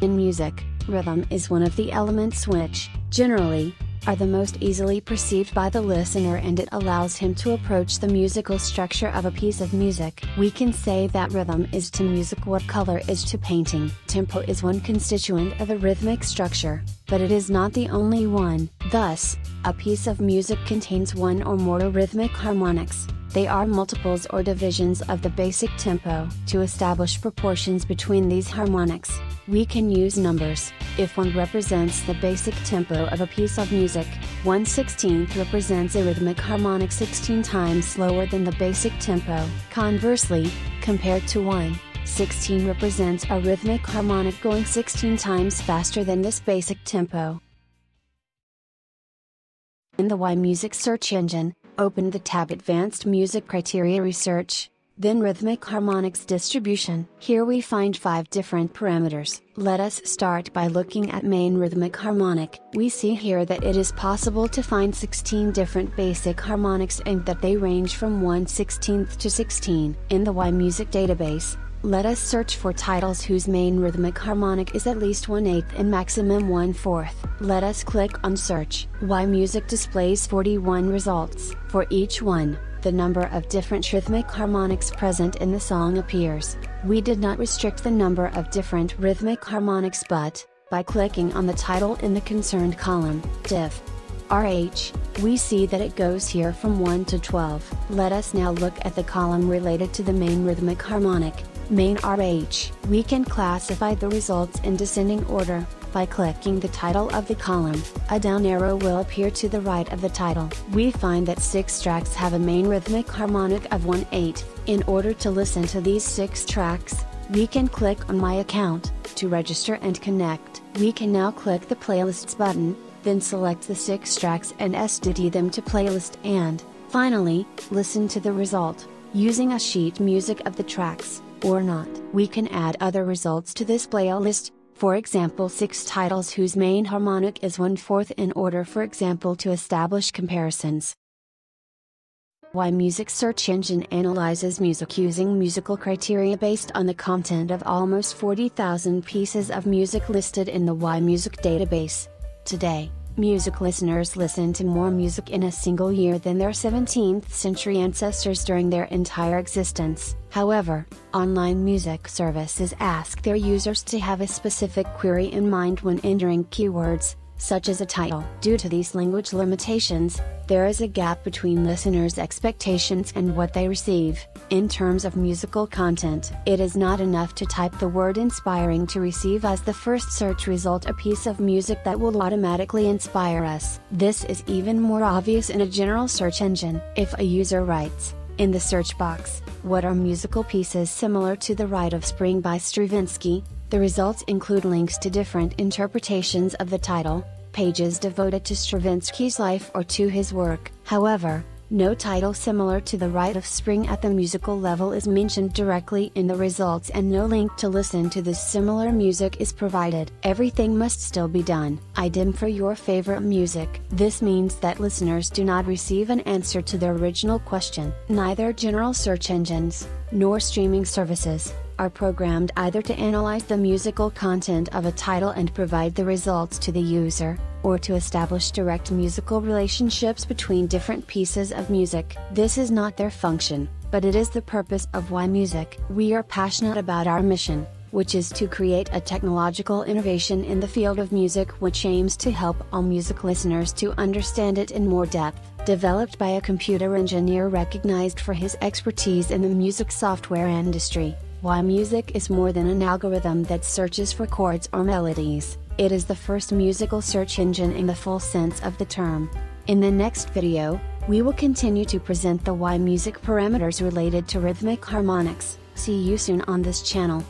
In music, rhythm is one of the elements which, generally, are the most easily perceived by the listener and it allows him to approach the musical structure of a piece of music. We can say that rhythm is to music what color is to painting. Tempo is one constituent of a rhythmic structure, but it is not the only one. Thus, a piece of music contains one or more rhythmic harmonics. They are multiples or divisions of the basic tempo. To establish proportions between these harmonics, we can use numbers. If 1 represents the basic tempo of a piece of music, 1 16th represents a rhythmic harmonic 16 times slower than the basic tempo. Conversely, compared to 1, 16 represents a rhythmic harmonic going 16 times faster than this basic tempo. In the YMusic search engine, open the tab Advanced Music Criteria Research, then Rhythmic Harmonics Distribution. Here we find 5 different parameters. Let us start by looking at main rhythmic harmonic. We see here that it is possible to find 16 different basic harmonics and that they range from 1 16th to 16. In the YMusic database, let us search for titles whose main rhythmic harmonic is at least 1 8th and maximum 1 4th. Let us click on search. YMusic displays 41 results. For each one, the number of different rhythmic harmonics present in the song appears. We did not restrict the number of different rhythmic harmonics but, by clicking on the title in the concerned column, diff. RH, we see that it goes here from 1 to 12. Let us now look at the column related to the main rhythmic harmonic main RH. We can classify the results in descending order, by clicking the title of the column, a down arrow will appear to the right of the title. We find that 6 tracks have a main rhythmic harmonic of 1 8. In order to listen to these 6 tracks, we can click on My Account, to register and connect. We can now click the Playlists button, then select the 6 tracks and SDD them to playlist and, finally, listen to the result, using a sheet music of the tracks or not. We can add other results to this playlist, for example 6 titles whose main harmonic is 1 4th in order for example to establish comparisons. YMusic search engine analyzes music using musical criteria based on the content of almost 40,000 pieces of music listed in the YMusic database. Today, Music listeners listen to more music in a single year than their 17th century ancestors during their entire existence. However, online music services ask their users to have a specific query in mind when entering keywords, such as a title. Due to these language limitations, there is a gap between listeners' expectations and what they receive. In terms of musical content, it is not enough to type the word inspiring to receive as the first search result a piece of music that will automatically inspire us. This is even more obvious in a general search engine. If a user writes, in the search box, what are musical pieces similar to The Rite of Spring by Stravinsky, the results include links to different interpretations of the title, pages devoted to Stravinsky's life or to his work. However, no title similar to The Rite of Spring at the musical level is mentioned directly in the results and no link to listen to this similar music is provided. Everything must still be done. IDEM for your favorite music. This means that listeners do not receive an answer to their original question. Neither general search engines, nor streaming services, are programmed either to analyze the musical content of a title and provide the results to the user, or to establish direct musical relationships between different pieces of music. This is not their function, but it is the purpose of YMusic. We are passionate about our mission, which is to create a technological innovation in the field of music which aims to help all music listeners to understand it in more depth. Developed by a computer engineer recognized for his expertise in the music software industry. YMusic is more than an algorithm that searches for chords or melodies, it is the first musical search engine in the full sense of the term. In the next video, we will continue to present the YMusic parameters related to rhythmic harmonics. See you soon on this channel.